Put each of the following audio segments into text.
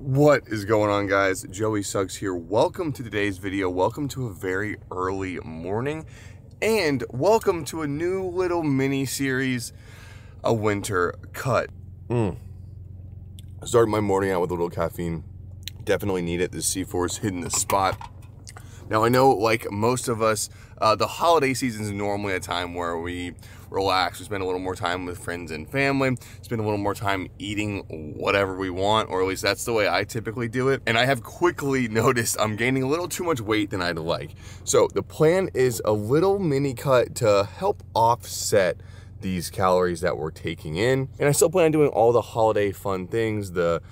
What is going on guys? Joey Suggs here. Welcome to today's video. Welcome to a very early morning and welcome to a new little mini series, a winter cut. Mm. Started my morning out with a little caffeine. Definitely need it. The C4 is hitting the spot. Now I know like most of us, uh, the holiday season is normally a time where we relax, we spend a little more time with friends and family, spend a little more time eating whatever we want, or at least that's the way I typically do it. And I have quickly noticed I'm gaining a little too much weight than I'd like. So the plan is a little mini cut to help offset these calories that we're taking in. And I still plan on doing all the holiday fun things, the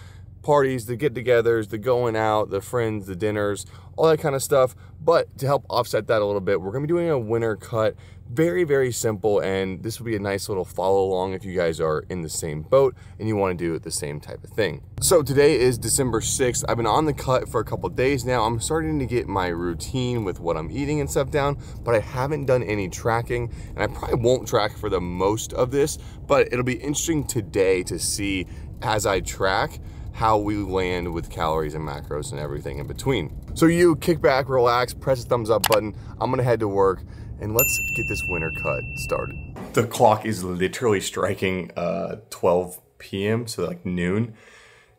parties, the get-togethers, the going out, the friends, the dinners, all that kind of stuff. But to help offset that a little bit, we're gonna be doing a winter cut. Very, very simple, and this will be a nice little follow along if you guys are in the same boat and you wanna do the same type of thing. So today is December 6th. I've been on the cut for a couple days now. I'm starting to get my routine with what I'm eating and stuff down, but I haven't done any tracking, and I probably won't track for the most of this, but it'll be interesting today to see as I track how we land with calories and macros and everything in between. So you kick back, relax, press the thumbs up button. I'm gonna head to work and let's get this winter cut started. The clock is literally striking uh, 12 p.m., so like noon,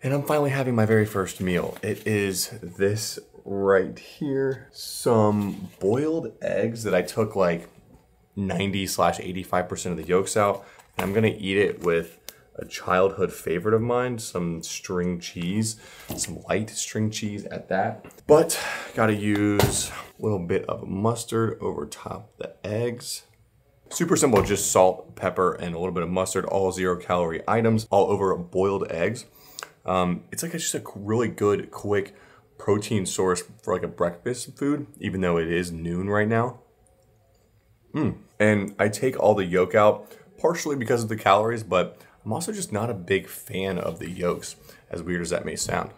and I'm finally having my very first meal. It is this right here, some boiled eggs that I took like 90 slash 85% of the yolks out. And I'm gonna eat it with a childhood favorite of mine, some string cheese, some light string cheese at that. But gotta use a little bit of mustard over top the eggs. Super simple, just salt, pepper, and a little bit of mustard, all zero calorie items, all over boiled eggs. Um, it's like it's just a really good, quick protein source for like a breakfast food, even though it is noon right now. Mm. And I take all the yolk out, partially because of the calories, but I'm also just not a big fan of the yolks, as weird as that may sound.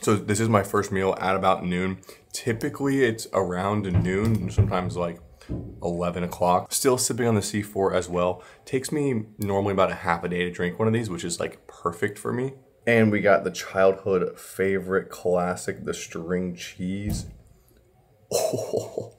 So this is my first meal at about noon. Typically it's around noon, sometimes like 11 o'clock. Still sipping on the C4 as well. Takes me normally about a half a day to drink one of these, which is like perfect for me. And we got the childhood favorite classic, the string cheese. Oh,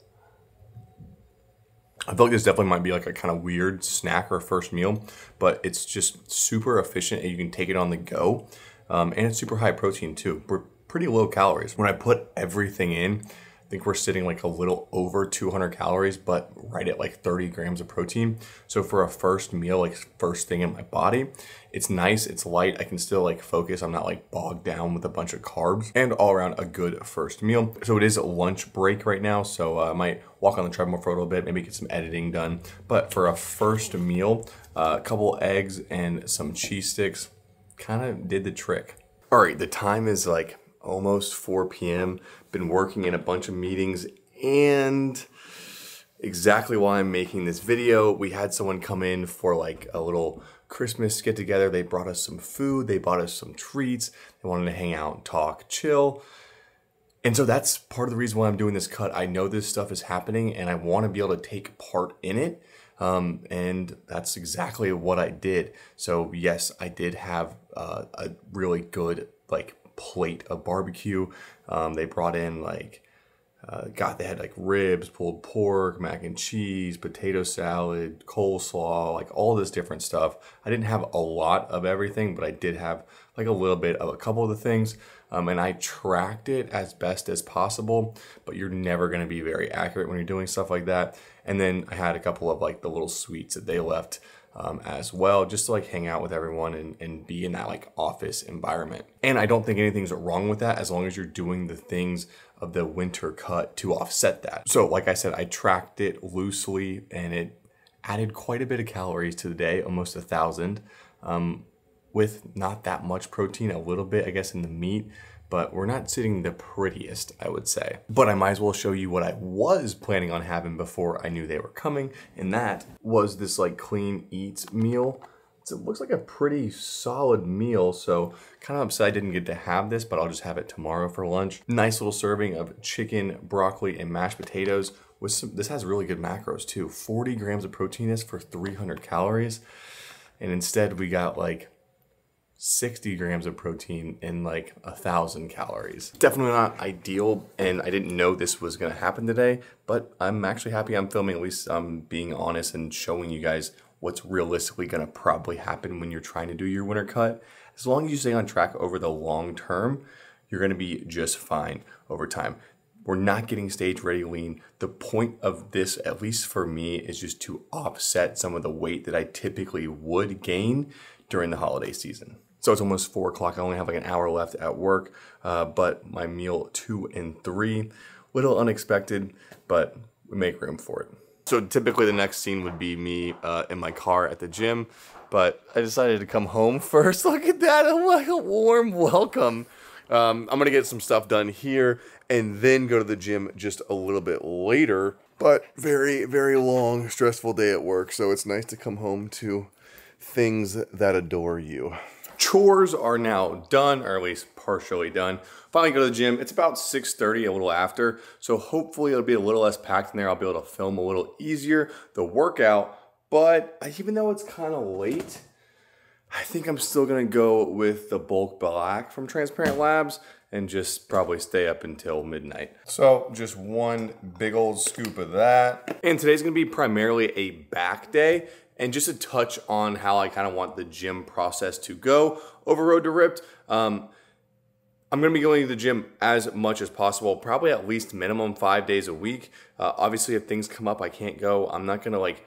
I feel like this definitely might be like a kind of weird snack or first meal, but it's just super efficient and you can take it on the go. Um, and it's super high protein too. We're pretty low calories. When I put everything in, think we're sitting like a little over 200 calories, but right at like 30 grams of protein. So for a first meal, like first thing in my body, it's nice, it's light. I can still like focus. I'm not like bogged down with a bunch of carbs and all around a good first meal. So it is lunch break right now. So uh, I might walk on the treadmill for a little bit, maybe get some editing done. But for a first meal, uh, a couple eggs and some cheese sticks kind of did the trick. All right, the time is like almost 4 p.m. Been working in a bunch of meetings and exactly why I'm making this video. We had someone come in for like a little Christmas get together. They brought us some food, they bought us some treats. They wanted to hang out, talk, chill. And so that's part of the reason why I'm doing this cut. I know this stuff is happening and I want to be able to take part in it. Um, and that's exactly what I did. So yes, I did have uh, a really good like plate of barbecue. Um, they brought in like, uh, God, they had like ribs, pulled pork, mac and cheese, potato salad, coleslaw, like all this different stuff. I didn't have a lot of everything, but I did have like a little bit of a couple of the things. Um, and I tracked it as best as possible, but you're never going to be very accurate when you're doing stuff like that. And then I had a couple of like the little sweets that they left um, as well, just to like hang out with everyone and, and be in that like office environment. And I don't think anything's wrong with that as long as you're doing the things of the winter cut to offset that. So like I said, I tracked it loosely and it added quite a bit of calories to the day, almost a thousand, um, with not that much protein, a little bit, I guess, in the meat but we're not sitting the prettiest, I would say. But I might as well show you what I was planning on having before I knew they were coming, and that was this like clean eats meal. it looks like a pretty solid meal, so kind of upset I didn't get to have this, but I'll just have it tomorrow for lunch. Nice little serving of chicken, broccoli, and mashed potatoes. With some, this has really good macros too. 40 grams of protein is for 300 calories. And instead we got like 60 grams of protein in like a thousand calories. Definitely not ideal, and I didn't know this was gonna happen today, but I'm actually happy I'm filming. At least I'm being honest and showing you guys what's realistically gonna probably happen when you're trying to do your winter cut. As long as you stay on track over the long term, you're gonna be just fine over time. We're not getting stage ready lean. The point of this, at least for me, is just to offset some of the weight that I typically would gain during the holiday season. So it's almost four o'clock. I only have like an hour left at work, uh, but my meal two and three, little unexpected, but we make room for it. So typically the next scene would be me uh, in my car at the gym, but I decided to come home first. Look at that, I'm like a warm welcome. Um, I'm gonna get some stuff done here and then go to the gym just a little bit later. But very, very long, stressful day at work, so it's nice to come home to things that adore you chores are now done, or at least partially done. Finally go to the gym. It's about 6.30, a little after. So hopefully it'll be a little less packed in there. I'll be able to film a little easier the workout. But even though it's kind of late, I think I'm still gonna go with the bulk black from Transparent Labs and just probably stay up until midnight. So just one big old scoop of that. And today's gonna be primarily a back day and just a touch on how I kind of want the gym process to go over Road to Ripped. Um, I'm going to be going to the gym as much as possible, probably at least minimum five days a week. Uh, obviously, if things come up, I can't go. I'm not going to like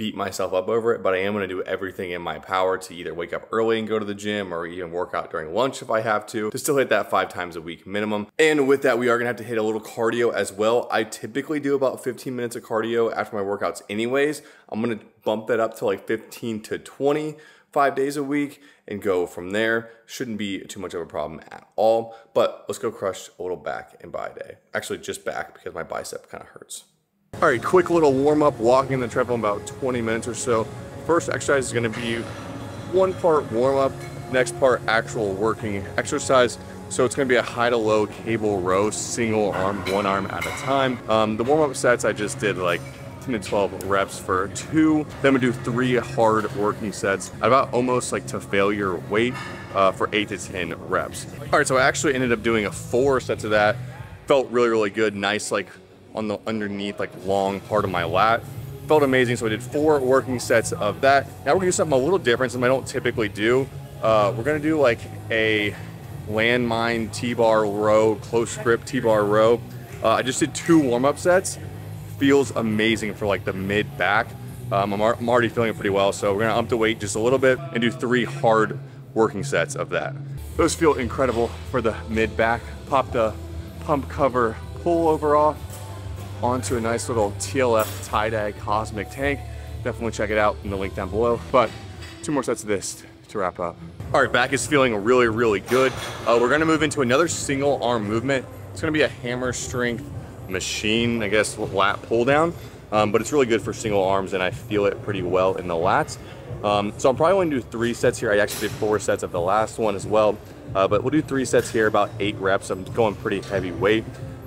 beat myself up over it, but I am going to do everything in my power to either wake up early and go to the gym or even work out during lunch if I have to, to still hit that five times a week minimum. And with that, we are going to have to hit a little cardio as well. I typically do about 15 minutes of cardio after my workouts anyways. I'm going to bump that up to like 15 to 20 five days a week and go from there. Shouldn't be too much of a problem at all. But let's go crush a little back and bi day. Actually, just back because my bicep kind of hurts. All right, quick little warm up, walking the treadmill about 20 minutes or so. First exercise is gonna be one part warm up, next part actual working exercise. So it's gonna be a high to low cable row, single arm, one arm at a time. Um, the warm up sets I just did like 10 to 12 reps for two. Then we do three hard working sets at about almost like to failure weight uh, for eight to 10 reps. All right, so I actually ended up doing a four sets of that. Felt really, really good. Nice like on the underneath like long part of my lat. Felt amazing, so I did four working sets of that. Now we're gonna do something a little different than I don't typically do. Uh, we're gonna do like a landmine T-bar row, close grip T-bar row. Uh, I just did two warm-up sets. Feels amazing for like the mid back. Um, I'm, I'm already feeling it pretty well, so we're gonna up the weight just a little bit and do three hard working sets of that. Those feel incredible for the mid back. Pop the pump cover pullover off, onto a nice little TLF tie-dye cosmic tank. Definitely check it out in the link down below. But two more sets of this to wrap up. All right, back is feeling really, really good. Uh, we're gonna move into another single arm movement. It's gonna be a hammer strength machine, I guess, lat pull down. Um, but it's really good for single arms and I feel it pretty well in the lats. Um, so I'm probably gonna do three sets here. I actually did four sets of the last one as well. Uh, but we'll do three sets here, about eight reps. I'm going pretty heavy weight.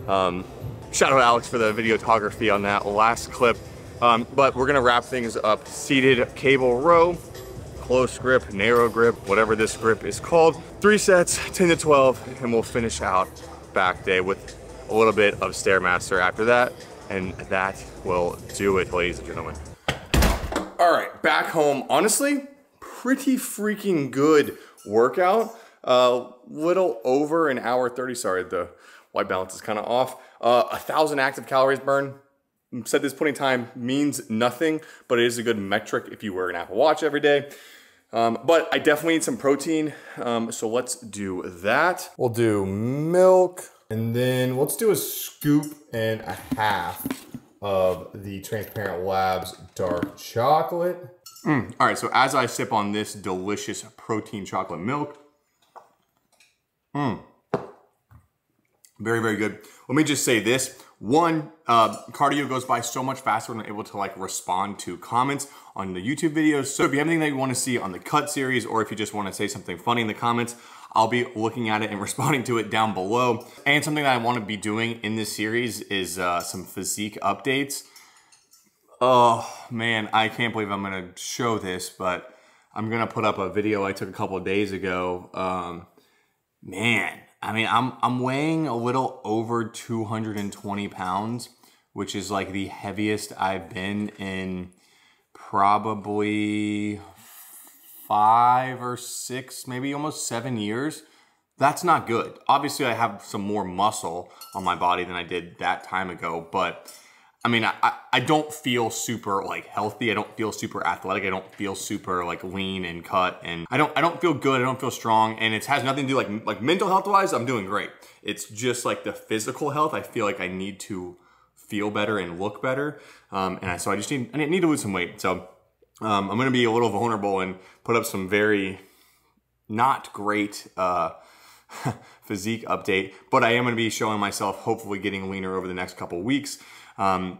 Um, Shout out Alex for the videography on that last clip. Um, but we're gonna wrap things up. Seated cable row, close grip, narrow grip, whatever this grip is called. Three sets, 10 to 12, and we'll finish out back day with a little bit of Stairmaster after that. And that will do it, ladies and gentlemen. All right, back home. Honestly, pretty freaking good workout. A uh, little over an hour 30, sorry, the white balance is kind of off. Uh, a thousand active calories burn. Said this point in time means nothing, but it is a good metric if you wear an Apple Watch every day. Um, but I definitely need some protein, um, so let's do that. We'll do milk, and then let's do a scoop and a half of the Transparent Labs dark chocolate. Mm. All right, so as I sip on this delicious protein chocolate milk, mmm. Very, very good. Let me just say this. One, uh, cardio goes by so much faster when I'm able to like respond to comments on the YouTube videos. So if you have anything that you want to see on the cut series, or if you just want to say something funny in the comments, I'll be looking at it and responding to it down below. And something that I want to be doing in this series is uh, some physique updates. Oh man, I can't believe I'm gonna show this, but I'm gonna put up a video I took a couple of days ago. Um, man, I mean, I'm I'm weighing a little over 220 pounds, which is like the heaviest I've been in probably five or six, maybe almost seven years. That's not good. Obviously, I have some more muscle on my body than I did that time ago, but I mean, I, I don't feel super like healthy. I don't feel super athletic. I don't feel super like lean and cut. And I don't I don't feel good. I don't feel strong. And it has nothing to do like like mental health wise, I'm doing great. It's just like the physical health. I feel like I need to feel better and look better. Um, and I, so I just need I need to lose some weight. So um, I'm gonna be a little vulnerable and put up some very not great uh, physique update, but I am gonna be showing myself hopefully getting leaner over the next couple weeks. Um,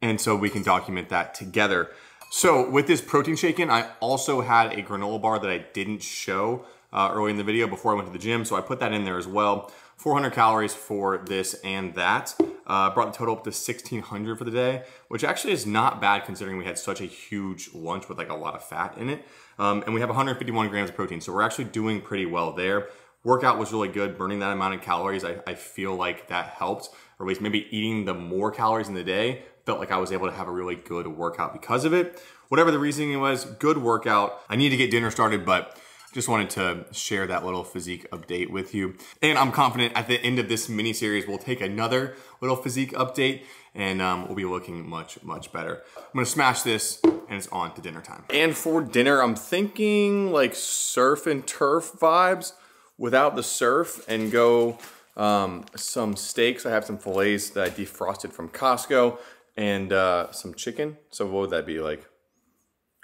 and so we can document that together. So with this protein shake in, I also had a granola bar that I didn't show uh, early in the video before I went to the gym. So I put that in there as well. 400 calories for this and that. Uh, brought the total up to 1600 for the day, which actually is not bad considering we had such a huge lunch with like a lot of fat in it. Um, and we have 151 grams of protein. So we're actually doing pretty well there. Workout was really good, burning that amount of calories. I, I feel like that helped, or at least maybe eating the more calories in the day felt like I was able to have a really good workout because of it. Whatever the reasoning was, good workout. I need to get dinner started, but just wanted to share that little physique update with you. And I'm confident at the end of this mini series, we'll take another little physique update and um, we'll be looking much, much better. I'm gonna smash this and it's on to dinner time. And for dinner, I'm thinking like surf and turf vibes without the surf and go um, some steaks. I have some fillets that I defrosted from Costco and uh, some chicken. So what would that be like?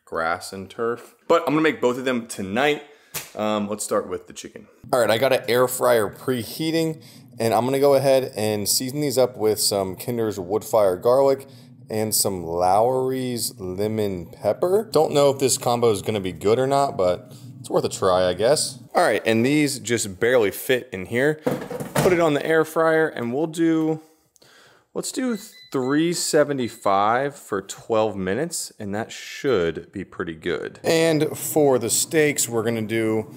Grass and turf. But I'm gonna make both of them tonight. Um, let's start with the chicken. All right, I got an air fryer preheating and I'm gonna go ahead and season these up with some Kinder's wood fire garlic and some Lawry's lemon pepper. Don't know if this combo is gonna be good or not, but it's worth a try, I guess. All right, and these just barely fit in here. Put it on the air fryer and we'll do, let's do 375 for 12 minutes, and that should be pretty good. And for the steaks, we're gonna do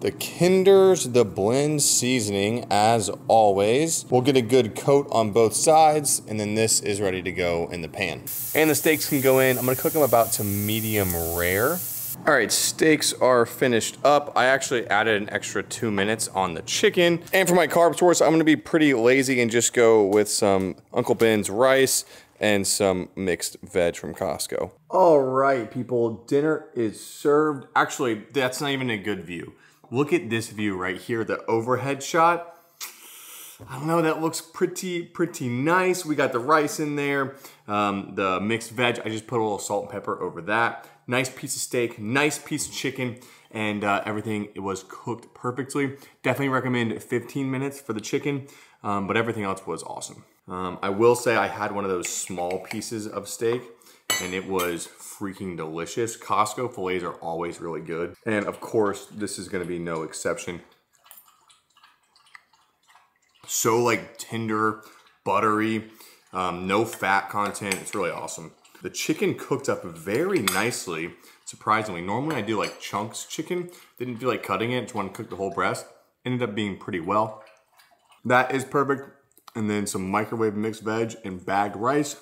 the Kinder's The Blend seasoning, as always. We'll get a good coat on both sides, and then this is ready to go in the pan. And the steaks can go in. I'm gonna cook them about to medium rare. All right, steaks are finished up. I actually added an extra two minutes on the chicken. And for my carb source, I'm gonna be pretty lazy and just go with some Uncle Ben's rice and some mixed veg from Costco. All right, people, dinner is served. Actually, that's not even a good view. Look at this view right here, the overhead shot. I don't know, that looks pretty, pretty nice. We got the rice in there, um, the mixed veg. I just put a little salt and pepper over that. Nice piece of steak, nice piece of chicken, and uh, everything it was cooked perfectly. Definitely recommend 15 minutes for the chicken, um, but everything else was awesome. Um, I will say I had one of those small pieces of steak and it was freaking delicious. Costco fillets are always really good. And of course, this is gonna be no exception. So like tender, buttery, um, no fat content. It's really awesome. The chicken cooked up very nicely, surprisingly. Normally I do like chunks chicken. Didn't feel like cutting it, just want to cook the whole breast. Ended up being pretty well. That is perfect. And then some microwave mixed veg and bagged rice.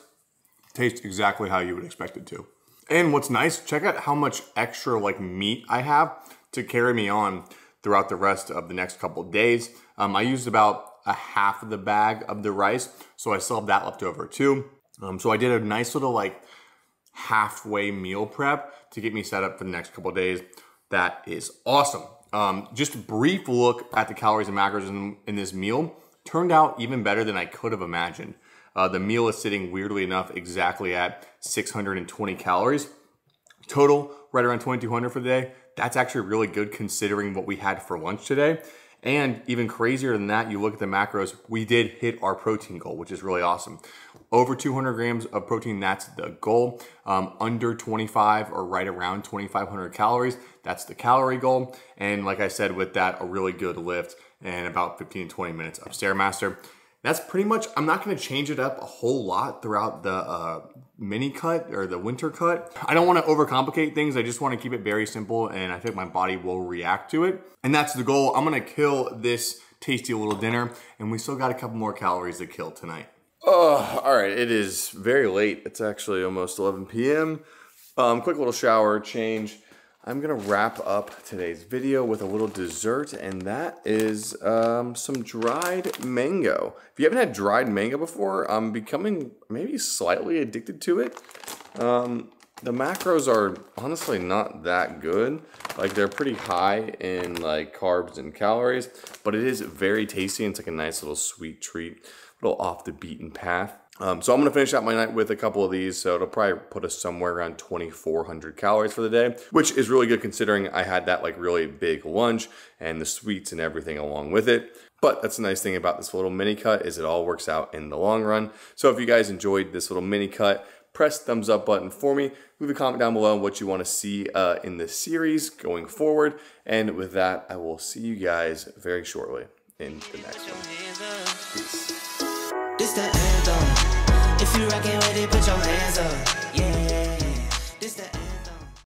Tastes exactly how you would expect it to. And what's nice, check out how much extra like meat I have to carry me on throughout the rest of the next couple days. Um, I used about a half of the bag of the rice, so I still have that left over too. Um, so I did a nice little like halfway meal prep to get me set up for the next couple days. That is awesome. Um, just a brief look at the calories and macros in, in, this meal turned out even better than I could have imagined. Uh, the meal is sitting weirdly enough exactly at 620 calories. Total right around 2200 for the day. That's actually really good considering what we had for lunch today. And even crazier than that, you look at the macros, we did hit our protein goal, which is really awesome. Over 200 grams of protein, that's the goal. Um, under 25 or right around 2,500 calories, that's the calorie goal. And like I said, with that, a really good lift and about 15 to 20 minutes of Stairmaster. That's pretty much, I'm not gonna change it up a whole lot throughout the uh, mini cut or the winter cut. I don't wanna overcomplicate things. I just wanna keep it very simple and I think my body will react to it. And that's the goal. I'm gonna kill this tasty little dinner and we still got a couple more calories to kill tonight. Oh, all right, it is very late. It's actually almost 11 p.m. Um, quick little shower, change. I'm gonna wrap up today's video with a little dessert, and that is um, some dried mango. If you haven't had dried mango before, I'm becoming maybe slightly addicted to it. Um, the macros are honestly not that good. Like they're pretty high in like carbs and calories, but it is very tasty. And it's like a nice little sweet treat, a little off the beaten path. Um, so I'm gonna finish out my night with a couple of these. So it'll probably put us somewhere around 2,400 calories for the day, which is really good considering I had that like really big lunch and the sweets and everything along with it. But that's the nice thing about this little mini cut is it all works out in the long run. So if you guys enjoyed this little mini cut, press thumbs up button for me. Leave a comment down below what you want to see uh, in this series going forward. And with that, I will see you guys very shortly in the next one. Peace. If you rockin' with it, put your hands up. Yeah.